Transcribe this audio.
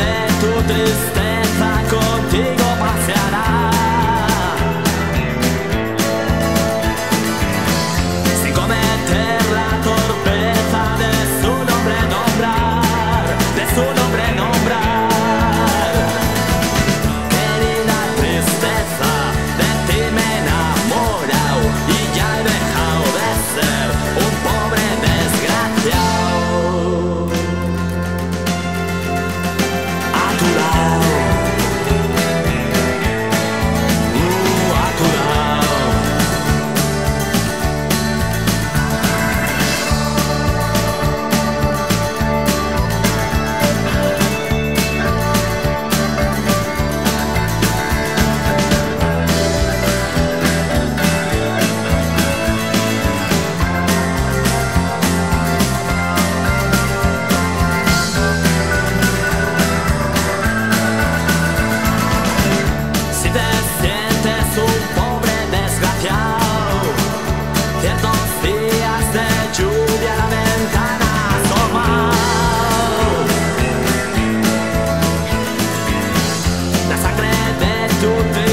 de tu tristeza contigo. your day.